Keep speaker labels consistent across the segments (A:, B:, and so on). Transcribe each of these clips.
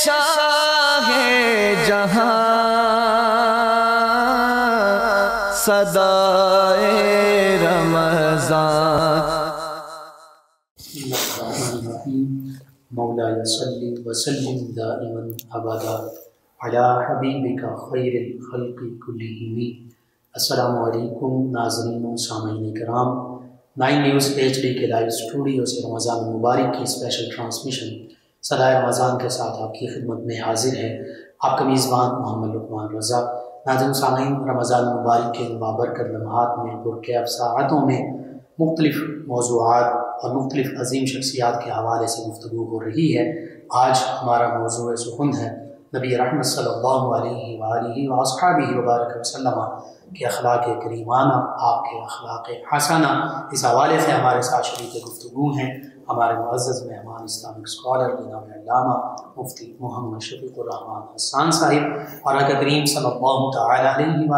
A: शाह जहाँ सदाए रमज़ान।
B: अला हबीबिका खैरिल खल्क़ि अस्सलाम वालेकुम नाज़रीन कराम नाइन न्यूज़ एचडी के लाइव स्टूडियो से रमज़ान मुबारक की स्पेशल ट्रांसमिशन सदाए रमज़ान के साथ आपकी खिदमत में हाजिर है। आपका मेज़बान मोहम्मद लुकमान रज़ा नाजन सामीन रमज़ान मुबारक के बाबरकत लम्हात में बुरके अफसाहतों में मुख्तलिफ़ मौजूद और मुख्तलिफ़ अजीम शख्सियात के हवाले से गुफ्तु हो रही है। आज हमारा मौजू सुखन है। नबी रहमत अलैहि वबारक वसल्लम के अखलाक करीमाना, आपके अखलाक हसाना। इस हवाले से हमारे साथ शरीक गुफ्तु हैं। हमारे मुआज़ मेहमान, इस्लामिक स्कॉलर जनाब मुफ्ती मोहम्मद शफीक़ुररहमान हसान साहिब और करीम अलैहि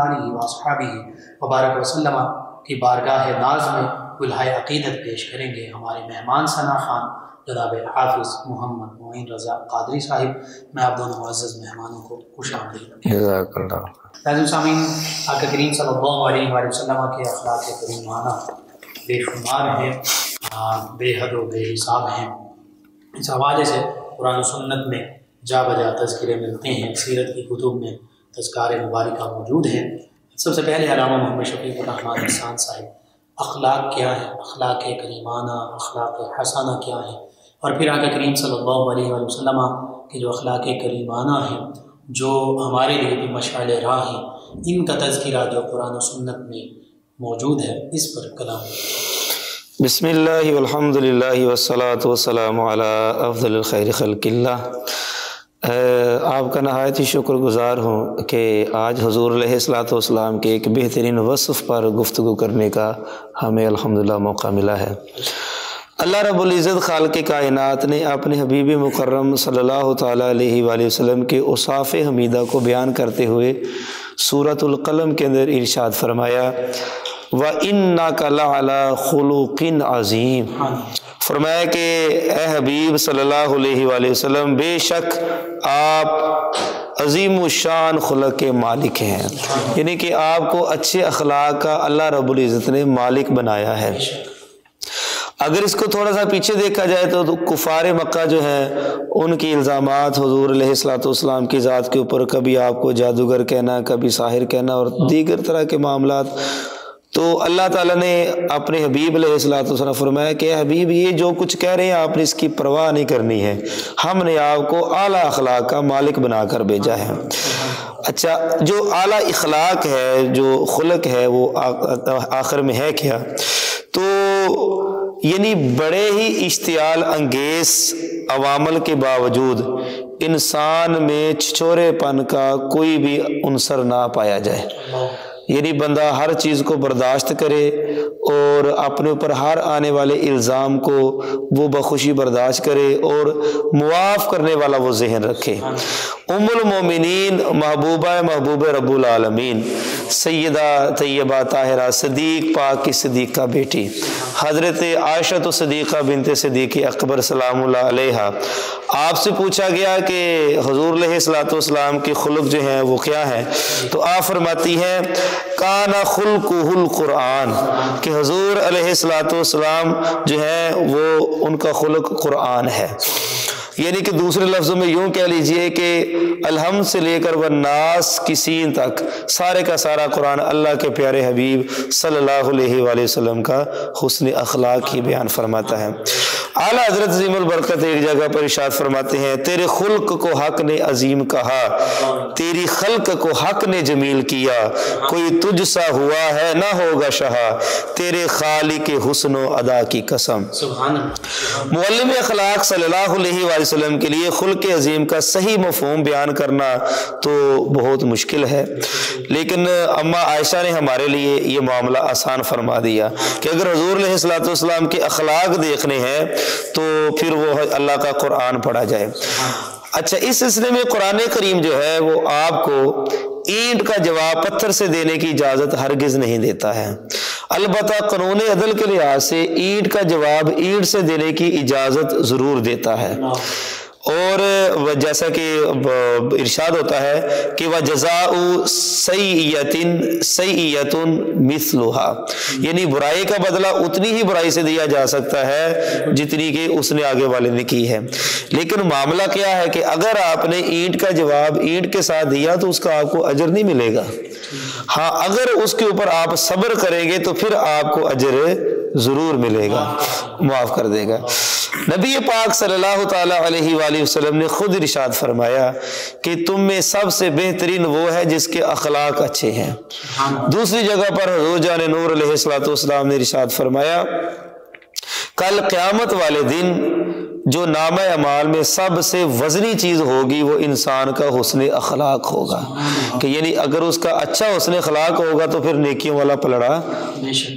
B: वबारक वसल्लम की बारगाह नाज में गुलहाय अकीदत पेश करेंगे। हमारे मेहमान सना खान जनाब हाफिज़ मोहम्मद मोइन रज़ा कादरी साहिब मैं आप दोनों मुआज़ मेहमानों को खुश सामीन आका करीम अलैहि के अखलाक करीमाना बेशुमार हैं बेहद व बेहिसाब हैं। इस हवाले से कुरान सुन्नत में जा बजा तस्करे मिलते हैं सीरत की कुतुब में तस्कार मुबारक मौजूद हैं। सबसे पहले अलामा मोहम्मद शफीक रहमान हसान साहिब अखलाक क्या है? अखलाक करीमाना अखलाक हसाना क्या है? और फिर आका करीम सल्लल्लाहु अलैहि वसल्लम के जो अखलाक करीमाना हैं, जो हमारे लिए भी मशाल राह हैं, इनका तस्करा जो कुरान सुन्नत में मौजूद है, इस पर कलाम।
C: खल्किल्ला आपका नहायत ही शुक्रगुज़ार हूँ कि आज हजूर सलाम के एक बेहतरीन वसफ़ पर गुफ्तु करने का हमें अल्हम्दुलिल्लाह मौका मिला है। अल्लाह रब्ज़त खाल के कायनात ने अपने हबीब मुकर्रम अलैहि वसल्लम के उसाफ़ हमीदा को बयान करते हुए सूरतुल्क़लम के अंदर इरशाद फरमाया, व इन्ना कला खलुकिन अज़ीम। फरमाया कि, ए हबीब अलैहि वसल्लम, बेशक आप अजीम शान खुलक के मालिक हैं। यानी कि आपको अच्छे अखलाक का अल्लाह रब्बुल इज़्ज़त ने मालिक बनाया है। अगर इसको थोड़ा सा पीछे देखा जाए तो, तो कुफार मक्का जो है उनकी इल्ज़ाम हजूर सलाम की ज़ात के ऊपर कभी आपको जादूगर कहना कभी साहिर कहना और दीगर तरह के मामला तो अल्लाह ताला ने अपने हबीब सलाम फरमाया कि हबीब ये जो कुछ कह रहे हैं आपने इसकी परवाह नहीं करनी है। हमने आपको आला अखलाक का मालिक बनाकर भेजा है। अच्छा जो आला अखलाक है जो खुलक है वो आखिर में है क्या? तो यानी बड़े ही इश्तियाल अंगेज अवामल के बावजूद इंसान में छिछोरेपन का कोई भी अनसर ना पाया जाए। यानी बंदा हर चीज़ को बर्दाश्त करे और अपने ऊपर हर आने वाले इल्ज़ाम को वो बखुशी बर्दाश्त करे और मुआफ़ करने वाला वो जहन रखे। उमुलमिन महबूबा महबूब रब्बुल आलमीन। सैदा तैयबा ताहरा सदीक, पाक की सदीक़ा बेटी। हज़रत आयशत तो सदीक़ा बिनत सदीक़ अकबर सलाम आपसे पूछा गया कि हजूर सलाम के खुलक जो हैं, वो क्या है? तो आ फरमाती हैं, काना खुलकुल कुरान कि हजूर सलाम जो है, वो उनका खुलक कुरान है। यानी कि दूसरे लफ्ज़ों में यूँ कह लीजिए कि अलहम से लेकर व नास की सीन तक सारे का सारा कुरान अल्लाह के प्यारे हबीब सल्लल्लाहु अलैहि वसल्लम का हुसन अखलाक ही बयान फरमाता है। आला हज़रत जीमल बरकत एक जगह पर इशाद फरमाते हैं तेरे खुल्क को हक ने अजीम कहा तेरी खल्क को हक ने जमील किया कोई तुझ सा हुआ है ना होगा शाह तेरे खाली के हुसन अदा की कसम। मुअल्लिम अखलाक सल्लल्लाहु अलैहि वसल्लम के लिए खुल के अजीम का सही मफहम बयान करना तो बहुत मुश्किल है। लेकिन अम्मा आयशा ने हमारे लिए ये मामला आसान फरमा दिया कि अगर हजूर सलाम के अखलाक देखने हैं तो फिर वो अल्लाह का कुरान पढ़ा जाए। अच्छा इस सिलसिले में कुरान करीम जो है, वो आपको ईंट का जवाब पत्थर से देने की इजाज़त हरगिज़ नहीं देता है। अलबत् कानून अदल के लिहाज से ईंट का जवाब ईंट से देने की इजाज़त ज़रूर देता है। और जैसा कि इरशाद होता है कि वह जजाऊ सईयतिन, सईयतुन मिसलुहा। यानी बुराई का बदला उतनी ही बुराई से दिया जा सकता है जितनी कि उसने आगे वाले ने की है। लेकिन मामला क्या है कि अगर आपने ईंट का जवाब ईंट के साथ दिया तो उसका आपको अजर नहीं मिलेगा। हाँ अगर उसके ऊपर आप सब्र करेंगे तो फिर आपको अजर ज़रूर मिलेगा। माफ़ कर देगा। नबी पाक सल्लल्लाहु अलैहि वसल्लम ने खुद इरशाद फरमाया कि तुम में सबसे बेहतरीन वो है जिसके अखलाक अच्छे हैं। दूसरी जगह पर हजूर जान नूर अलैहिस्सलाम ने इरशाद फरमाया, कल क़्यामत वाले दिन जो नाम अमाल में सबसे वजनी चीज़ होगी वो इंसान का हुसन अखलाक होगा। कि यानी अगर उसका अच्छा हुसन अखलाक होगा तो फिर नेकियों वाला पलड़ा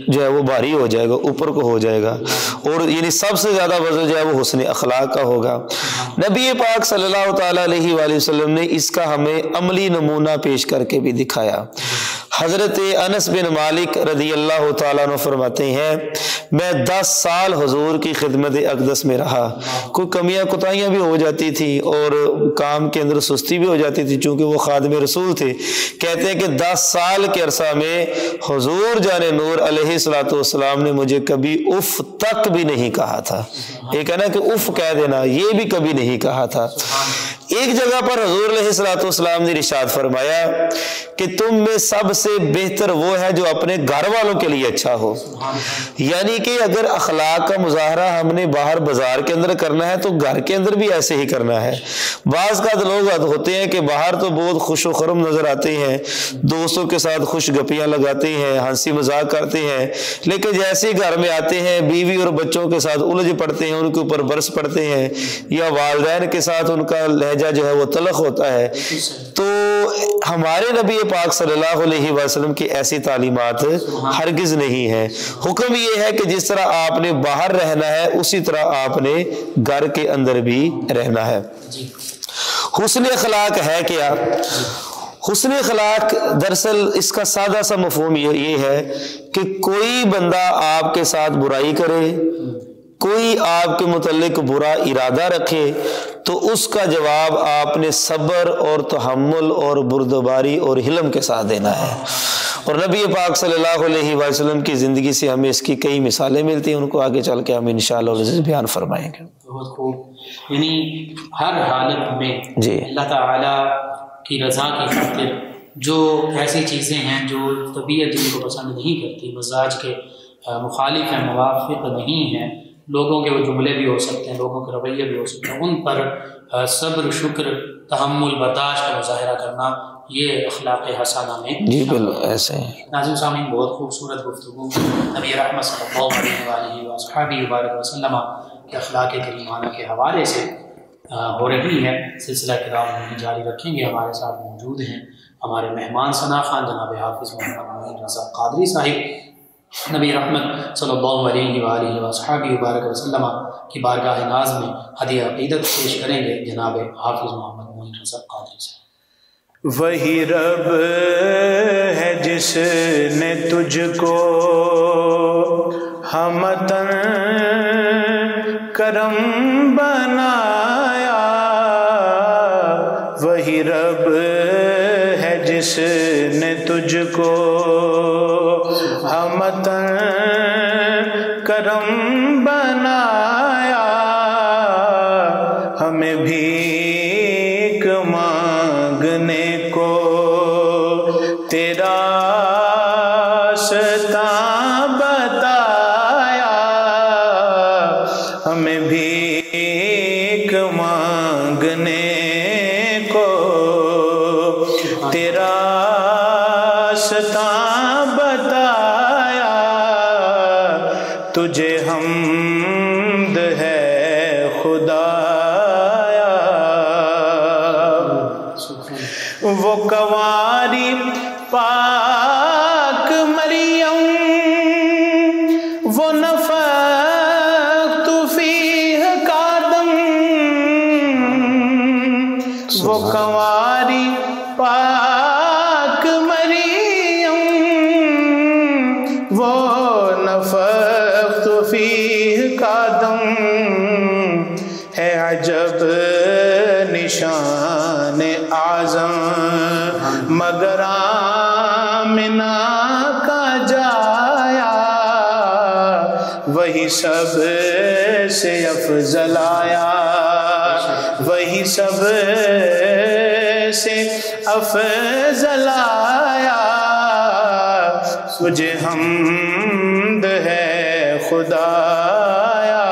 C: जो है वो भारी हो जाएगा ऊपर को हो जाएगा। और यानी सबसे ज़्यादा वज़न जो है वो हुसन अखलाक का होगा। नबी पाक सल्लल्लाहु अलैहि वसल्लम ने इसका हमें अमली नमूना पेश करके भी दिखाया। हज़रत अनस बिन मालिक रदी अल्लाह तु फरमाते हैं मैं दस साल हजूर की खिदमत अकदस में रहा। कोई कमियाँ कोताहियाँ भी हो जाती थी और काम के अंदर सुस्ती भी हो जाती थी, चूँकि वो खादम रसूल थे। कहते हैं कि दस साल के अरसा में हजूर जान नूर अलैहिस्सलाम ने मुझे कभी उफ तक भी नहीं कहा था। एक है ना कि उफ कह देना, ये भी कभी नहीं कहा था। एक जगह पर हजूर सलाम ने रिशाद फरमाया कि तुम में सबसे बेहतर वो है जो अपने घर वालों के लिए अच्छा हो। यानी कि अगर अखलाक का मुजाहरा हमने बाहर बाज़ार के अंदर करना है तो घर के अंदर भी ऐसे ही करना है। बाज़ का लोग होते हैं कि बाहर तो बहुत खुश खरम नज़र आते हैं, दोस्तों के साथ खुश गपियाँ लगाते हैं, हँसी मज़ाक करते हैं, लेकिन जैसे ही घर में आते हैं, बीवी और बच्चों के साथ उलझ पड़ते हैं, उनके ऊपर बरस पड़ते हैं, या वालदेन के साथ उनका जो है वो तलख होता है। तो हमारे नबी पाक सल्लल्लाहु अलैहि वसल्लम की ऐसी तालीमात हरगिज नहीं है। हुक्म ये है कि जिस तरह आपने बाहर रहना है उसी तरह आपने घर के अंदर भी रहना है। हुसन अखलाक है क्या? हुसन अखलाक दरअसल इसका सादा सा मफहम ये, ये है कि कोई बंदा आपके साथ बुराई करे कोई आपके मुतलिक बुरा इरादा रखे तो उसका जवाब आपने सब्र और तहमुल और बुरदबारी और हिलम के साथ देना है। और नबी पाक सल्लल्लाहु अलैहि वसल्लम की ज़िंदगी से हमें इसकी कई मिसालें मिलती हैं उनको आगे चल के हम इन बयान फरमाएँगे।
B: बहुत खूब। यानी हर हालत में
C: जी।
B: अल्लाह ताला की रज़ा की खातिर जो ऐसी चीज़ें हैं जो तबीयत जिनको पसंद नहीं करती मजाज के मुखालिफ हैं मुवाफ़ नहीं हैं लोगों के वो जुमले भी हो सकते हैं लोगों के रवैये भी हो सकते हैं। उन पर सब्र शुक्र तहमुल बर्दाश्त का मुजाहरा करना ये अखलाक हसाना में
C: जी बिल्कुल ऐसे
B: नाजिम सामीन बहुत खूबसूरत गुफ्तु नबी रहमत वसल्लम के अखलाक करीमाना के हवाले से हो रही है। सिलसिला किताब जारी रखेंगे हमारे साथ मौजूद हैं हमारे मेहमान सना खान जनाब हाफिज़ मोहम्मद रजा कादरी साहिब। नबी रहमत सल्लल्लाहु अलैहि वसल्लम की बारगाह नाज में हदी अकीदत पेश करेंगे, जनाब हाफिज़ मोहम्मद मोइन कादरी से।
A: वही रब है जिसने तुझको हमतन करम बनाया हमें भीख वही सबसे अफजल आया। वही सबसे अफजल आया। तुझे हमद है खुदाया।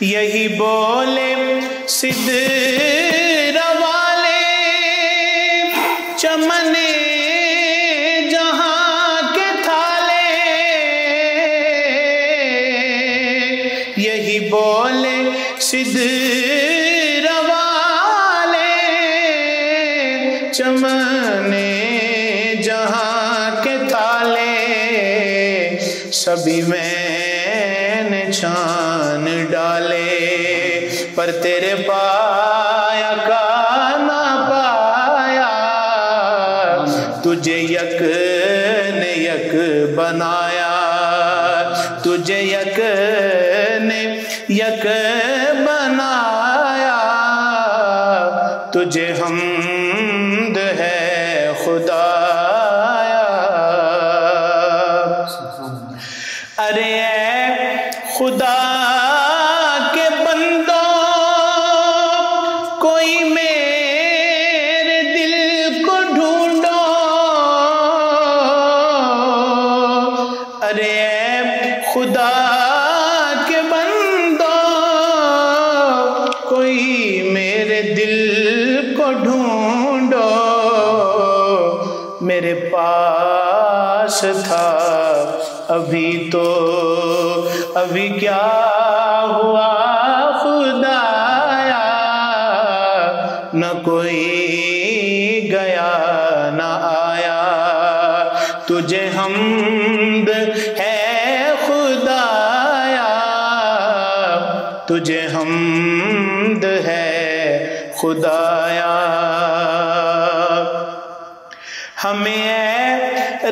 A: यही बोले सिद्ध बना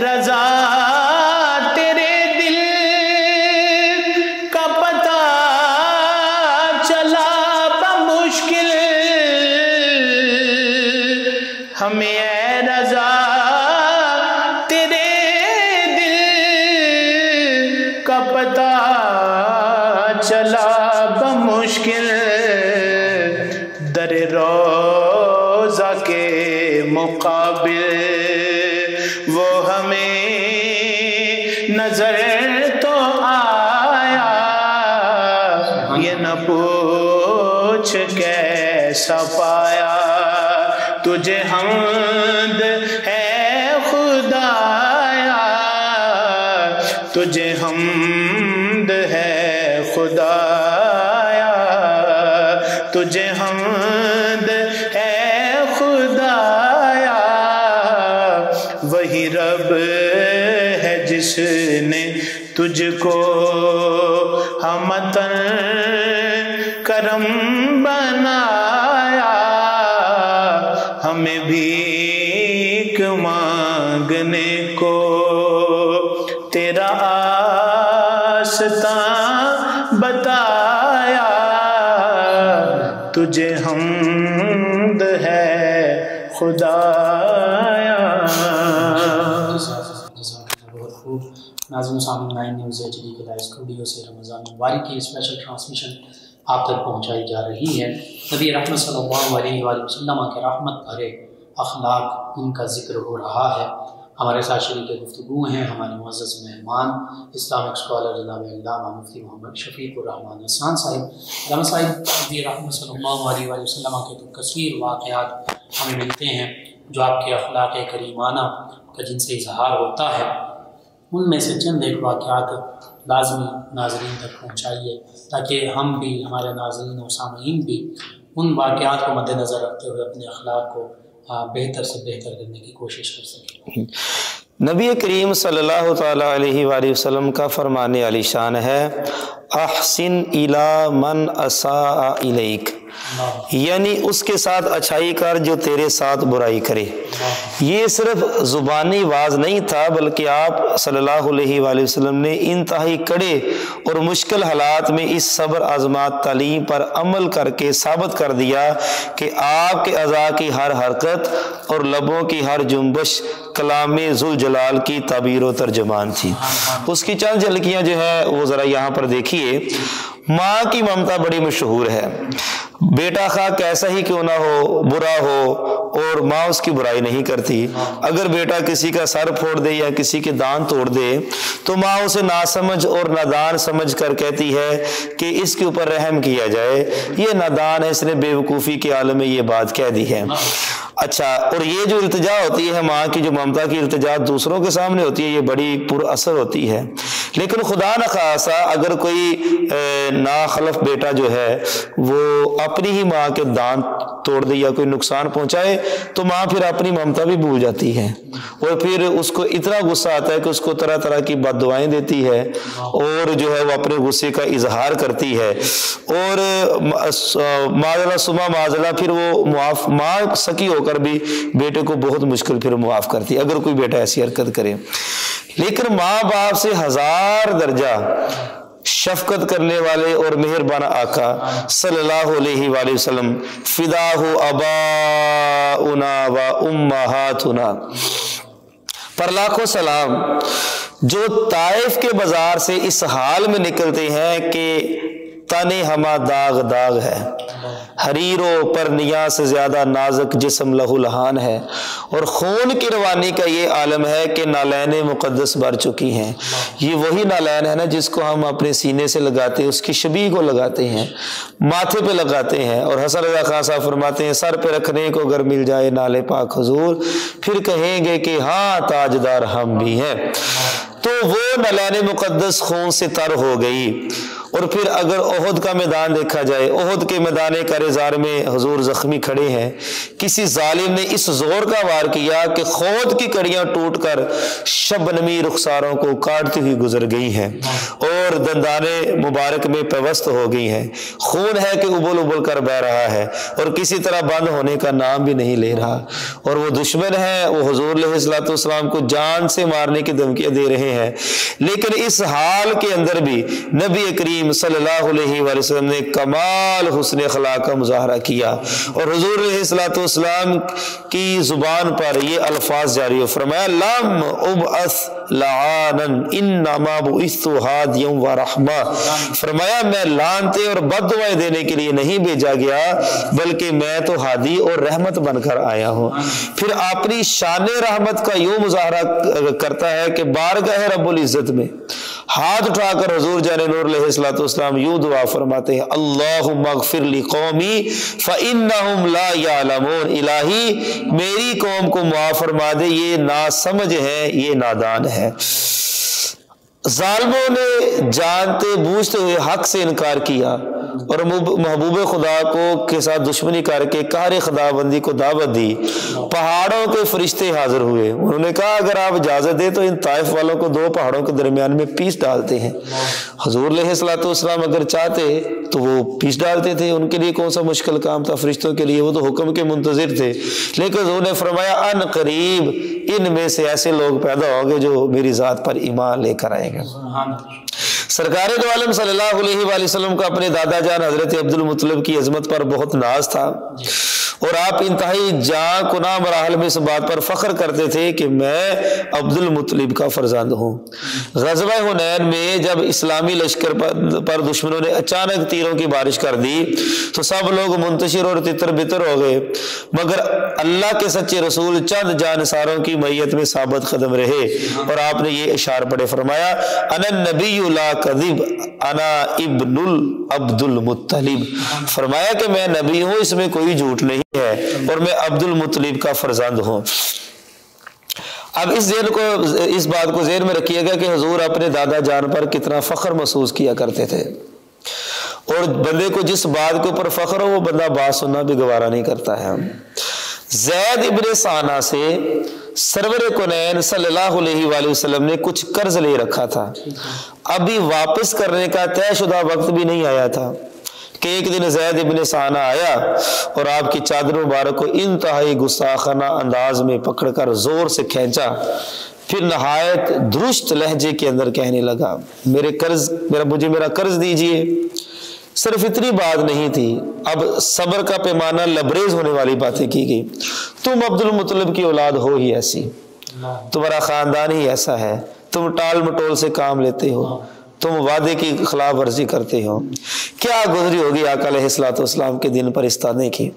A: रजा तुझको हमतन करम बनाया। हमें भी मांगने
B: मुबारक की स्पेशल ट्रांसमिशन आप तक पहुंचाई जा रही है। नबी रहमत सल्लल्लाहु के रहमत भरे अखलाक उनका ज़िक्र हो रहा है। हमारे साथ शरीक गुफ्तु हैं हमारे मुज्ज़ मेहमान, इस्लामिक स्कॉलर जनाब मुफ्ती मोहम्मद शफीकुररहमान हसान साहिब रम साहिब, नबी रहमत सल्लल्लाहु के तो कसीर वाक़यात हमें मिलते हैं, जो आपके अखलाक करीमाना का जिनसे इजहार होता है, उनमें से चंद एक वाक़ात लाजमी नाजरीन तक पहुँचाइए, ताकि हम भी, हमारे नाजरीन और सामीन भी उन वाक़ात को मद्दनज़र रखते हुए अपने अखलाक को बेहतर से बेहतर करने की कोशिश कर सकें।
C: नबी करीम सल्लल्लाहु अलैहि वसल्लम का फरमाने आलिशान है, अहसिन इला मन असा इलेक। यानी उसके साथ अच्छाई कर जो तेरे साथ बुराई करे। ये सिर्फ़ ज़ुबानी वाज नहीं था, बल्कि आप सल्लल्लाहु अलैहि वसल्लम ने इंतहाई कड़े और मुश्किल हालात में इस सब्र, आजमात, तालीम पर अमल करके साबित कर दिया कि आपके अज़ा की हर हरकत और लबों की हर जुम्बश कलाम जुल जलाल की तबीर तर्जमान थी। उसकी चंद झलकियाँ जो है, वो ज़रा यहाँ पर देखिए। माँ की ममता बड़ी मशहूर है। बेटा खा कैसा ही क्यों ना हो बुरा हो और माँ उसकी बुराई नहीं करती। अगर बेटा किसी का सर फोड़ दे या किसी के दांत तोड़ दे तो माँ उसे नासमझ और नादान समझ कर कहती है कि इसके ऊपर रहम किया जाए। ये नादान है, इसने बेवकूफ़ी के आलम में ये बात कह दी है। अच्छा और ये जो इल्तजा होती है माँ की, जो ममता की इल्तजा दूसरों के सामने होती है, ये बड़ी पुरअसर होती है। लेकिन खुदा न खासा, अगर कोई नाखलफ बेटा जो है, वो अपनी ही माँ के दांत तोड़ दे या कोई नुकसान पहुँचाए तो माँ फिर अपनी ममता भी भूल जाती है। और फिर उसको इतना गुस्सा आता है कि उसको तरह तरह की बद देती है और जो है वो अपने गुस्से का इजहार करती है। और माजला सुबह माजला फिर वो मुआफ, माँ सकी होकर भी बेटे को बहुत मुश्किल फिर मुआफ करती है, अगर कोई बेटा ऐसी हरकत करे। लेकिन माँ बाप से हज़ार दर्जा शफकत करने वाले और मेहरबान आका सल्लल्लाहु अलैहि वसल्लम फिदा हो अबा उना व उम्माहातुना। पर लाखों सलाम, जो ताइफ के बाज़ार से इस हाल में निकलते हैं कि तने हमा दाग दाग है। हरीरो पर निया से ज़्यादा नाजुक जिसम लहूलहान है। और खून की रवानी का ये आलम है कि नालैन मुक़दस भर चुकी हैं। ये वही नालैन है ना जिसको हम अपने सीने से लगाते हैं, उसकी शबी को लगाते हैं, माथे पे लगाते हैं और हसन रजा खान फरमाते हैं, सर पे रखने को अगर मिल जाए नाले पाक हजूर, फिर कहेंगे कि हाँ ताजदार हम भी हैं। तो वो नलैन मुक़दस खून से तर हो गई। और फिर अगर ओहद का मैदान देखा जाए, ओहद के मैदान करेजार में हजूर जख्मी खड़े हैं। किसी जालिम ने इस ज़ोर का वार किया कि खोद की कड़ियाँ टूट कर शबनमी रुखसारों को काटती हुई गुजर गई हैं और दंदाने मुबारक में पेवस्त हो गई हैं। खून है कि उबल उबल कर बह रहा है और किसी तरह बंद होने का नाम भी नहीं ले रहा। और वो दुश्मन है, वो हजूर सलाम को जान से मारने की धमकियाँ दे रहे हैं। लेकिन इस हाल के अंदर भी नबी करीम करीम सल्लल्लाहु अलैहि वसल्लम ने कमाल हुसन अखलाक का मुजाहरा किया। और हजूर सलाम की ज़ुबान पर ये अल्फाज जारी हो। फरमाया, लम उबअस लानन फरमाया, मैं लानते और बददुआएँ देने के लिए नहीं भेजा गया, बल्कि मैं तो हादी और रहमत बनकर आया हूँ। फिर अपनी शान रहमत का यूँ मुजाहरा करता है कि बारगाह रब्बुल इज़्ज़त में। हाथ उठाकर हजूर जान नूर सलाम यूँ दुआ फरमाते हैं अल्लाह मगफिर कौमी फ़िन इलाही, मेरी कौम को मुआ फरमा दे, ये ना समझ है, ये नादान है है जालमों ने जानते बूझते हुए हक से इनकार किया और महबूब खुदा को, के साथ दुश्मनी करके कार खुदाबंदी को दावत दी। पहाड़ों के फरिश्ते हाजिर हुए। उन्होंने कहा, अगर आप इजाज़त दें तो इन ताइफ वालों को दो पहाड़ों के दरमियान में पीस डालते हैं। हजूर सलाम अगर चाहते तो वो पीस डालते थे। उनके लिए कौन सा मुश्किल काम था? फरिश्तों के लिए वो तो हुक्म के मुंतजर थे। लेकिन उन्होंने फरमाया, अन करीब, इनमें से ऐसे लोग पैदा होंगे जो मेरी ज़ात पर ईमान लेकर आएँगे। सरकार दो आलम सल्लल्लाहु अलैहि वसल्लम का अपने दादा जान हज़रत अब्दुल मुतलब की अजमत पर बहुत नाज था। और आप इंतहाई जा कुना मराहल में इस बात पर फख्र करते थे कि मैं अब्दुल मुतलिब का फर्जंद हूँ। गजबा हुनैन में जब इस्लामी लश्कर पर, दुश्मनों ने अचानक तीरों की बारिश कर दी तो सब लोग मुंतशिर और तितर बितर हो गए। मगर अल्लाह के सच्चे रसूल चंद जानसारों की मैयत में साबित कदम रहे और आपने ये इशार पड़े फरमाया अनन नबी कदिब अना इब्नुल अब्दुल मुत्तलिब। फरमाया कि मैं नबी हूँ इसमें कोई झूठ नहीं। है और मैं अब्दुल मुतलिब का फर्जंद हूँ। अब इस जेन को, इस बात को जेन में रखिएगा कि हजूर अपने दादा जान पर कितना फख्र महसूस किया करते थे। और बंदे को जिस बात के ऊपर फख्र हो, वो बंदा बात सुनना भी गवारा नहीं करता है। जैद इबन साना से सरवर कुनैन सल्लल्लाहु अलैहि वसल्लम ने कुछ कर्ज ले रखा था। अभी वापस करने का तयशुदा वक्त भी नहीं आया था। कि एक दिन जैद इबन साना आया और आपकी चादर मुबारक को इंतहाई गुस्साखाना अंदाज में पकड़कर ज़ोर से खींचा। फिर नहायत दुरुस्त लहजे के अंदर कहने लगा, मेरे कर्ज, मेरा, मुझे मेरा कर्ज दीजिए। सिर्फ़ इतनी बात नहीं थी, अब सब्र का पैमाना लबरेज होने वाली बातें की गई। तुम अब्दुल मुतलब की औलाद हो ही ऐसी। तुम्हारा खानदान ही ऐसा है। तुम टाल मटोल से काम लेते हो। तुम वादे की खिलाफ वर्जी करते हो। क्या गुजरी होगी आकाम के दिन पर इस्ताने की?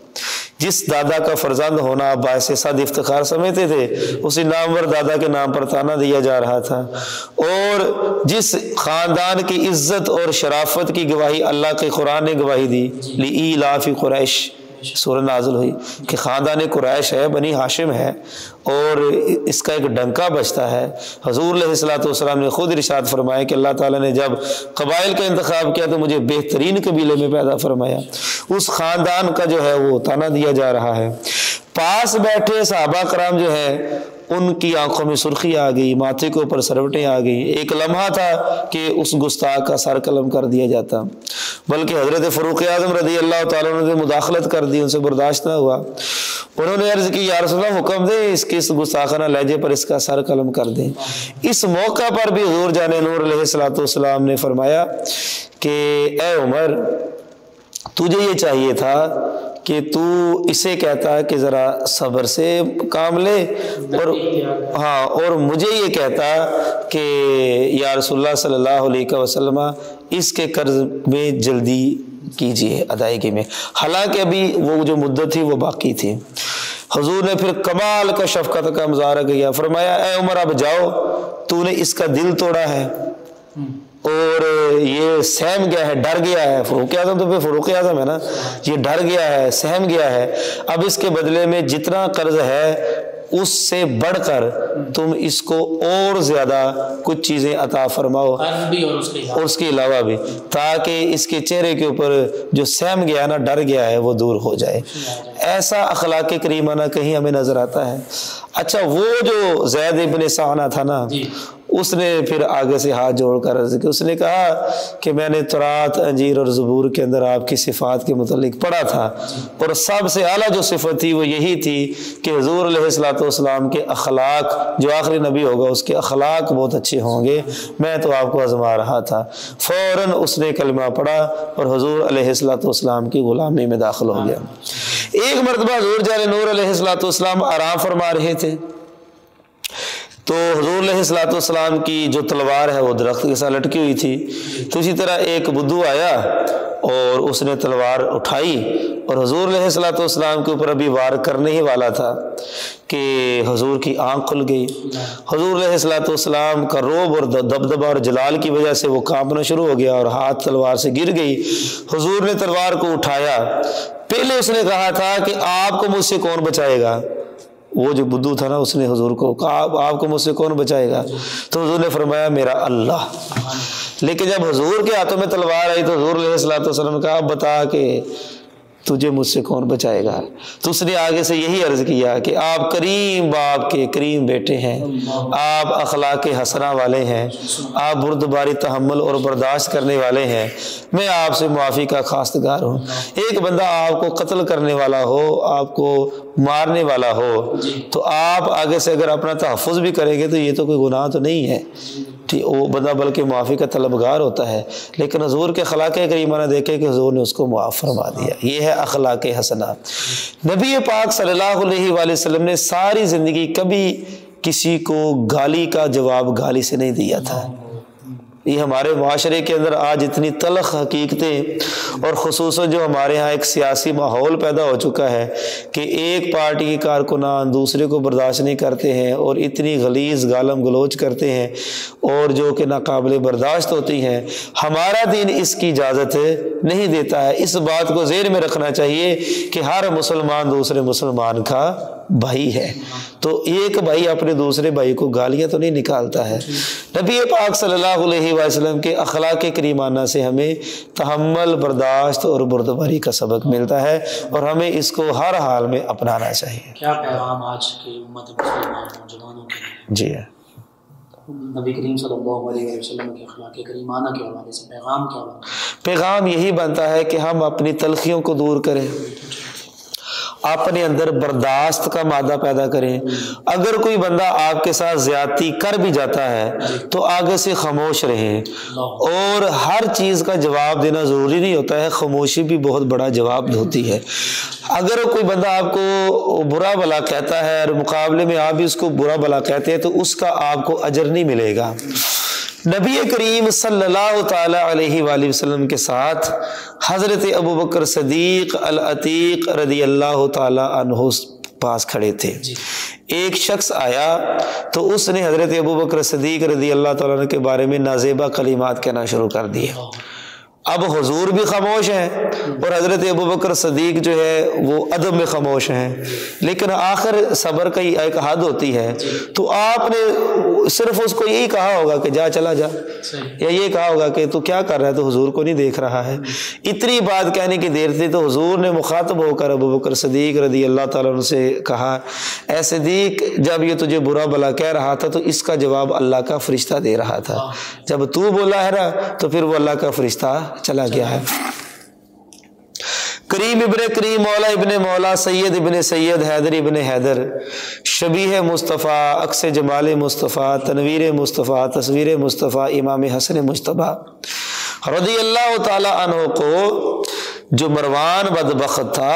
C: जिस दादा का फर्जंद होना आप सद इफ्तार समझते थे, उसी नामवर दादा के नाम पर ताना दिया जा रहा था। और जिस खानदान की इज़्ज़त और शराफत की गवाही अल्लाह के कुरान ने गवाही दी, ली लाफी कुरैश। सूर नाजुल हुई कि ख़ानदान कुरैश है, बनी हाशिम है और इसका एक डंका बचता है। हजूर सलाम ने खुद इरशाद फरमाया कि अल्लाह ताला ने जब कबाइल का इंतखब किया तो मुझे बेहतरीन कबीले में पैदा फरमाया। उस ख़ानदान का जो है वो ताना दिया जा रहा है। पास बैठे साहबा कराम जो है उनकी आँखों में सुर्खी आ गई, माथे के ऊपर सरवटें आ गई। एक लम्हा था कि उस गुस्ताख का सर कलम कर दिया जाता। बल्कि हज़रत फ़रूक आज़म रदी अल्लाह ने मुदाखलत कर दी, उनसे बर्दाश्त ना हुआ। उन्होंने अर्ज़ की यार हुक्म दे, इसके इस गुस्ताखाना लहजे पर इसका सर कलम कर दें। इस मौका पर भी हजूर जान नूर सलाम ने फरमाया कि, ए उमर, तुझे ये चाहिए था कि तू इसे कहता है कि ज़रा सब्र से काम ले और हाँ और मुझे ये कहता कि या रसोल्ला सल्लल्लाहु अलैहि वसल्लम, इसके कर्ज में जल्दी कीजिए अदायगी में। हालाँकि अभी वो जो मुद्दत थी वो बाकी थी। हजूर ने फिर कमाल का शफकत का मुजाहरा किया, फरमाया उमर, अब जाओ, तूने इसका दिल तोड़ा है। और ये सहम गया है डर गया है। फरूक आज़म तो फिर फरूक आज़म है ना ये डर गया है सहम गया है। अब इसके बदले में जितना कर्ज है उससे बढ़कर तुम इसको और ज़्यादा कुछ चीज़ें अता फरमाओ। और उसके अलावा। भी ताकि इसके चेहरे के ऊपर जो सहम गया है ना डर गया है वो दूर हो जाए। ऐसा अखलाक करीमाना कहीं हमें नज़र आता है। अच्छा वो जो जैद इबन साना था ना उसने फिर आगे से हाथ जोड़कर अर्ज़ की उसने कहा कि मैंने तुरात, अंजीर और ज़बूर के अंदर आपकी सिफ़ात के मतलब पढ़ा था और सबसे अला जो सिफत थी वो यही थी कि हजूर सलाम के अखलाक, जो आखिरी नबी होगा, उसके अखलाक बहुत अच्छे होंगे। मैं तो आपको आजमा रहा था। फ़ौर उसने कलमा पढ़ा और हजूर सलाम की ग़ुलामी में दाखिल हो गया। एक मरतबा हजूर जान नूर आराम फरमा रहे थे। तो हजूर सलाम की जो तलवार है वो दरख्त के साथ लटकी हुई थी। तो इसी तरह एक बुद्धू आया और उसने तलवार उठाई और हजूर सलाम के ऊपर अभी वार करने ही वाला था कि हजूर की आँख खुल गई। हजूर सलाम का रोब और दबदबा और जलाल की वजह से वो कांपना शुरू हो गया और हाथ तलवार से गिर गई। हजूर ने तलवार को उठाया। पहले उसने कहा था कि आपको मुझसे कौन बचाएगा? वो जो बुद्धू था ना उसने हजूर को कहा आप, आपको मुझसे कौन बचाएगा? तो हजूर ने फरमाया मेरा अल्लाह। लेकिन जब हजूर के हाथों में तलवार आई तो हजूर ने कहा बता के तुझे मुझसे कौन बचाएगा? तो उसने आगे से यही अर्ज़ किया कि आप करीम बाप के करीम बेटे हैं। आप अखलाक हसना वाले हैं। आप बुरदबारी तहमल और बर्दाश्त करने वाले हैं। मैं आपसे मुआफ़ी का खासगार हूँ। एक बंदा आपको कत्ल करने वाला हो, आपको मारने वाला हो तो आप आगे से अगर अपना तहफ़ भी करेंगे तो ये तो कोई गुनाह तो नहीं है। वो बंदा बल्कि माफ़ी का तलबगार होता है, लेकिन हजूर के अखलाक करीमा ने देखे कि हजूर ने उसको मुआफ़ फरमा दिया। ये है अखलाक हसना। नबी पाक सल्लल्लाहु अलैहि ने सारी ज़िंदगी कभी किसी को गाली का जवाब गाली से नहीं दिया था। ये हमारे माशरे के अंदर आज इतनी तलख हकीकतें और खसूस जो हमारे यहाँ एक सियासी माहौल पैदा हो चुका है कि एक पार्टी के कारकुनान दूसरे को बर्दाश्त नहीं करते हैं और इतनी गलीज गालम गलोच करते हैं और जो कि नाकबिल बर्दाश्त होती हैं, हमारा दिन इसकी इजाज़त नहीं देता है। इस बात को जेर में रखना चाहिए कि हर मुसलमान दूसरे मुसलमान का भाई है। तो एक भाई अपने दूसरे भाई को गालियाँ तो नहीं निकालता है। नबी पाक सल्लल्लाहु अलैहि वसल्लम के अखलाक करीमाना से हमें तहमल बर्दाश्त और बुरदबारी का सबक मिलता है और हमें इसको हर हाल में अपनाना चाहिए।
B: क्या पैगाम आज के उम्मत मुसलमान नौजवानों के
C: जी है।
B: नबी करीम सल्लल्लाहु अलैहि वसल्लम के अखलाक करीमाना के हवाले से पैगाम क्या बनता है?
C: पैगाम यही बनता है कि हम अपनी तलखियों को दूर करें। अपने अंदर बर्दाश्त का मादा पैदा करें। अगर कोई बंदा आपके साथ ज्यादती कर भी जाता है तो आगे से खामोश रहें। और हर चीज़ का जवाब देना ज़रूरी नहीं होता है, खामोशी भी बहुत बड़ा जवाब होती है। अगर कोई बंदा आपको बुरा भला कहता है और मुकाबले में आप भी उसको बुरा भला कहते हैं तो उसका आपको अजर नहीं मिलेगा। नबी करीम सल्लल्लाहु अलैहि वसल्लम के साथ हज़रत अबू बकर सदीक अल अतीक रदी अल्लाह तहो पास खड़े थे। एक शख्स आया तो उसने हज़रत अबू बकर सदीक रदी अल्लाह तला के बारे में नाजेबा कलीमात कहना शुरू कर दिए अब हजूर भी खामोश हैं और हज़रत अबू बकर सदीक जो है वो अदब में खामोश हैं। लेकिन आखिर सब्र का ही एक हद होती है। तो आपने सिर्फ़ उसको यही कहा होगा कि जा चला जा। या ये कहा होगा कि तू क्या कर रहा है? तो हजूर को नहीं देख रहा है। इतनी बात कहने की देर थी तो हजूर ने मुखातब होकर अबू बकर सदीक रदी अल्लाह ताला से कहा ऐ सदीक जब ये तुझे बुरा भला कह रहा था तो इसका जवाब अल्लाह का फरिश्ता दे रहा था। जब तू बोला है ना तो फिर वो अल्लाह का फरिश्ता चला गया है। करीम इबन करीम, मौला इबन मौला, सैयद इबन सैयद हैदर इबन हैदर शबीह मुस्तफ़ा, अक्स जमाल मुस्तफ़ा, तनवीर मुस्तफ़ा, तस्वीर मुस्तफ़ा, इमाम हसन मुशतबा रदी अल्लाह तहों को जो मरवान बदबक था,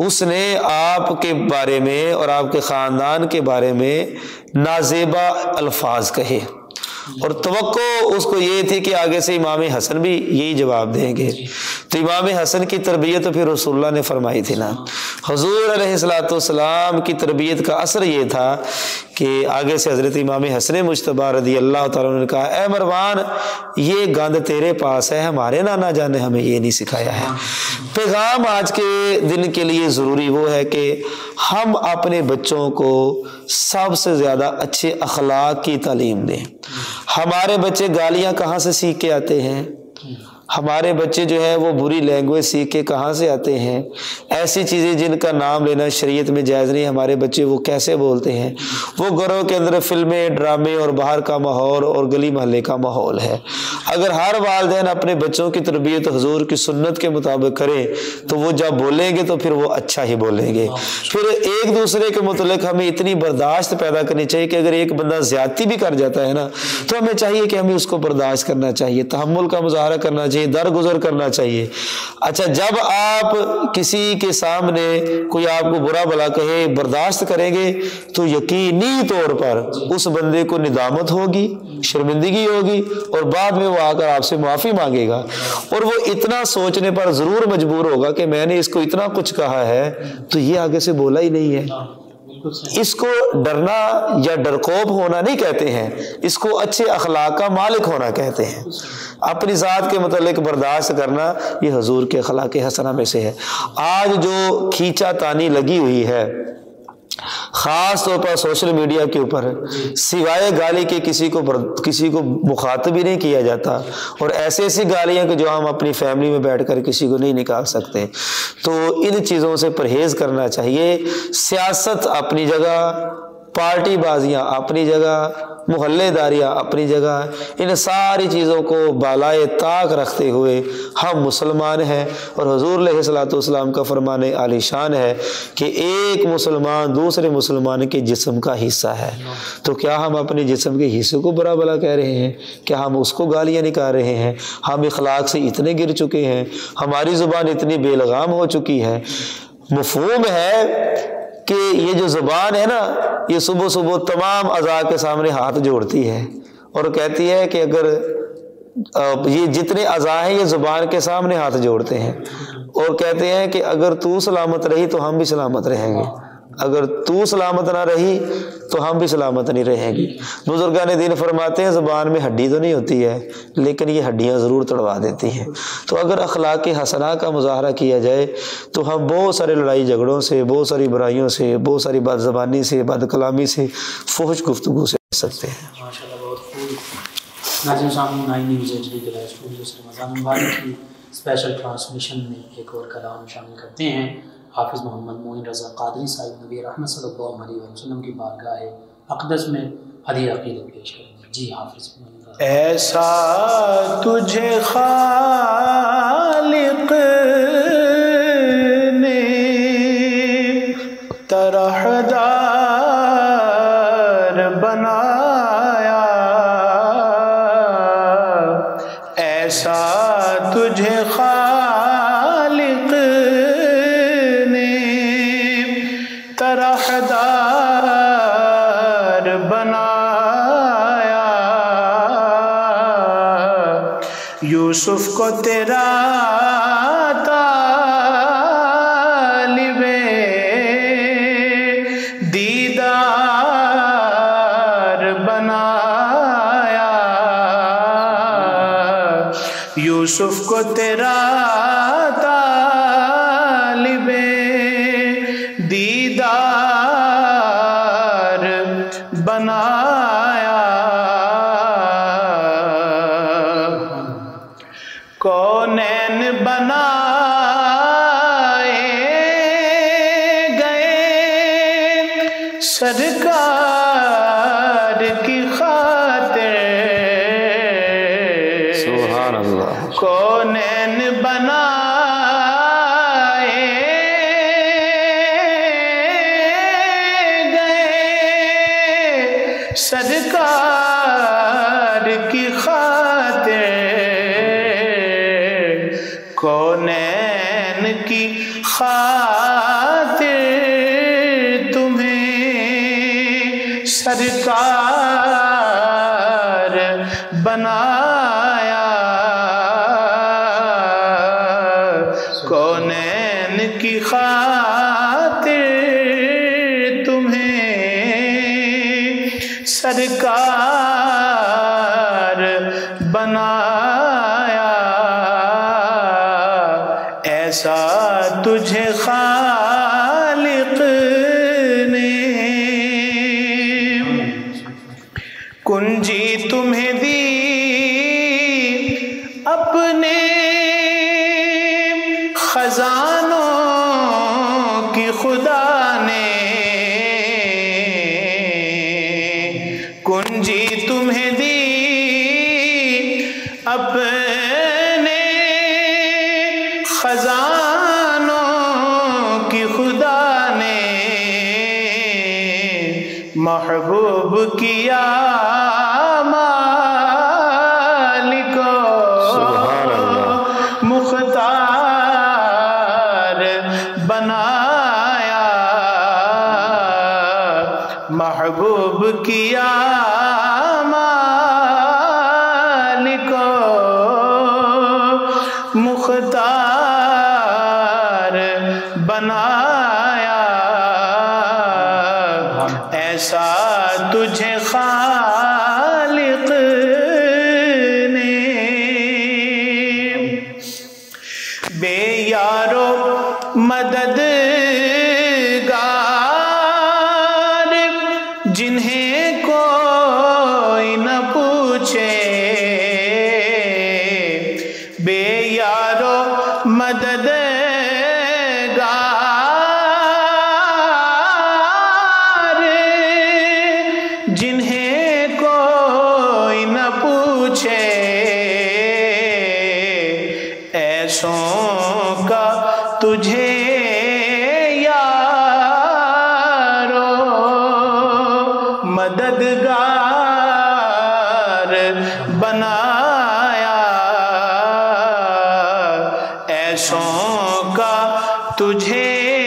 C: उसने आपके बारे में और आपके ख़ानदान के बारे में नाजेबा अल्फाज कहे। और तो उसको ये थी कि आगे से इमाम हसन भी यही जवाब देंगे। तो इमाम हसन की तरबियत तो फिर रसुल्ला ने फरमाई थी ना। हजूर सलाम की तरबियत का असर ये था कि आगे से हज़रत इमाम हसन मुशतबा रदी अल्लाह ने कहा, ए मरवान, ये गंद तेरे पास है, हमारे नाना जान ने हमें ये नहीं सिखाया है। पैगाम आज के दिन के लिए ज़रूरी वो है कि हम अपने बच्चों को सबसे ज़्यादा अच्छे अखलाक की तालीम दें। हमारे बच्चे गालियाँ कहाँ से सीख के आते हैं? हमारे बच्चे जो है वो बुरी लैंग्वेज सीख के कहाँ से आते हैं? ऐसी चीज़ें जिनका नाम लेना शरीयत में जायज़ नहीं, हमारे बच्चे वो कैसे बोलते हैं? वो घरों के अंदर फ़िल्में, ड्रामे और बाहर का माहौल और गली मोहल्ले का माहौल है। अगर हर वालदेन अपने बच्चों की तरबियत हजूर की सुन्नत के मुताबिक करें तो वो जब बोलेंगे तो फिर वो अच्छा ही बोलेंगे। फिर एक दूसरे के मतलब हमें इतनी बर्दाश्त पैदा करनी चाहिए कि अगर एक बंदा ज्यादती भी कर जाता है ना तो हमें चाहिए कि हमें उसको बर्दाश्त करना चाहिए तहमुल का मुजाहरा करना चाहिए। चाहिए दरगुजर करना चाहिए। अच्छा जब आप किसी के सामने कोई आपको बुरा भला कहे, बर्दाश्त करेंगे तो यकीनी तौर पर उस बंदे को निदामत होगी, शर्मिंदगी होगी और बाद में वो आकर आपसे माफ़ी मांगेगा। और वो इतना सोचने पर ज़रूर मजबूर होगा कि मैंने इसको इतना कुछ कहा है तो ये आगे से बोला ही नहीं है। इसको डरना या डरकोब होना नहीं कहते हैं इसको अच्छे अखलाक का मालिक होना कहते हैं। अपनी ज़ात के मतलब बर्दाश्त करना ये हजूर के अखलाक हसना में से है। आज जो खींचा तानी लगी हुई है ख़ास तौर पर सोशल मीडिया के ऊपर सिवाय गाली के किसी को किसी को मुखातब ही नहीं किया जाता। और ऐसी ऐसी गालियाँ कि जो हम अपनी फैमिली में बैठकर किसी को नहीं निकाल सकते। तो इन चीज़ों से परहेज़ करना चाहिए। सियासत अपनी जगह पार्टी बाजियाँ अपनी जगह, मोहल्लेदारियाँ अपनी जगह, इन सारी चीज़ों को बालाए ताक रखते हुए हम मुसलमान हैं। और हजूर सलाम का फरमान आलिशान है कि एक मुसलमान दूसरे मुसलमान के जिस्म का हिस्सा है। तो क्या हम अपने जिस्म के हिस्से को बुरा भला कह रहे हैं? क्या हम उसको गालियाँ निकाल रहे हैं? हम इखलाक से इतने गिर चुके हैं, हमारी ज़ुबान इतनी बेलगाम हो चुकी है। मफहूम है कि ये जो ज़ुबान है ना, ये सुबह सुबह तमाम अज़ा के सामने हाथ जोड़ती है और कहती है कि अगर ये जितने अज़ा हैं, ये ज़ुबान के सामने हाथ जोड़ते हैं। और कहते हैं कि अगर तू सलामत रही तो हम भी सलामत रहेंगे। अगर तू सलामत ना रही तो हम भी सलामत नहीं रहेंगे। बुजुर्गा ने दिन फरमाते हैं, ज़बान में हड्डी तो नहीं होती है, लेकिन ये हड्डियाँ ज़रूर तड़वा देती हैं। तो अगर अखलाक हसना का मुजाहरा किया जाए तो हम बहुत सारे लड़ाई झगड़ों से, बहुत सारी बुराइयों से, बहुत सारी बदजबानी से बद कलामी से फौज गुफ्तु से सकते हैं।
B: स्पेशल ट्रांसमिशन में एक और कलाम शामिल करते हैं। हाफिज़ मोहम्मद मोइन रज़ा कादरी साहिब नबी रहमत वसल्लम की बारगाह अकदस में हदी अकीद पेश करें जी हाफिज़
A: ऐसा तुझे खालिक यूसुफ को तेरा तालिबे दीदार बनाया। यूसुफ को तेरा नैन की खातिर मौका तुझे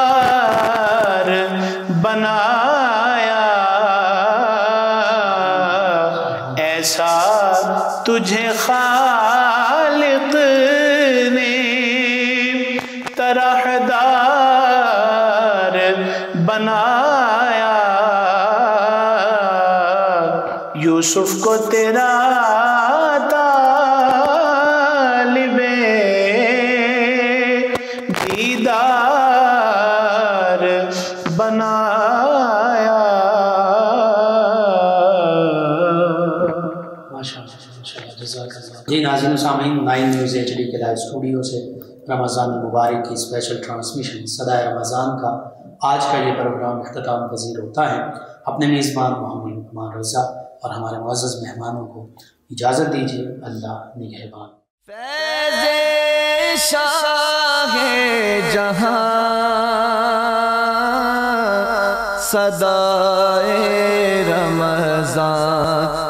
A: यार बनाया। ऐसा तुझे खालिक ने तरहदार बनाया। यूसुफ को तेरा
B: नाजिन सामीन नाइन न्यूज़ एच डी के लाइव स्टूडियो से रमज़ान मुबारक की स्पेशल ट्रांसमिशन सदाए रमज़ान का आज का ये प्रोग्राम अख्ताम पजीर होता है। अपने मेज़बान मोहम्मद लुकमान रज़ा और हमारे मुआज़ मेहमानों को इजाज़त दीजिए। अल्लाह निगहबान।
D: सदाए रमज़ान